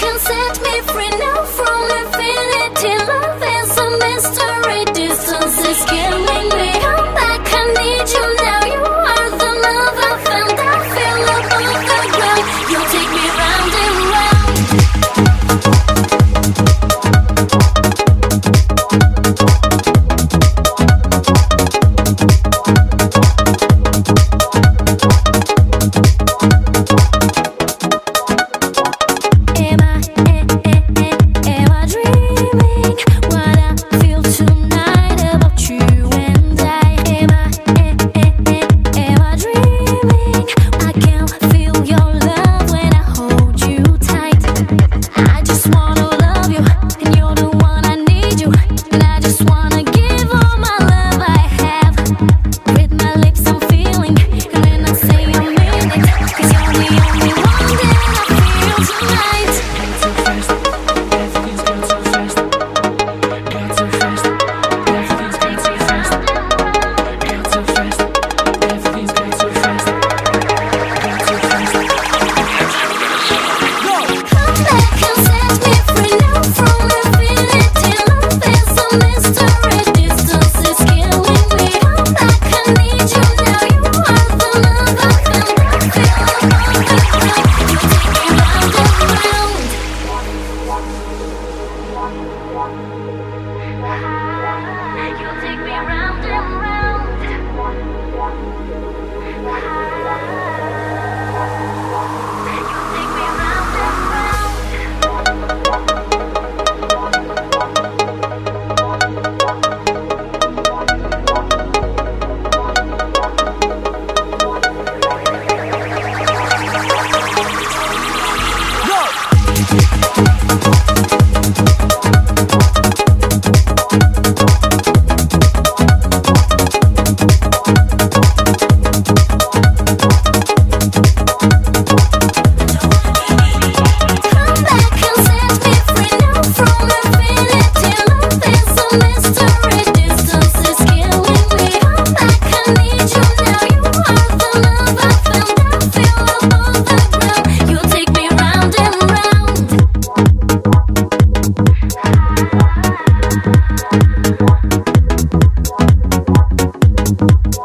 set me free now from infinity. Love You take me round.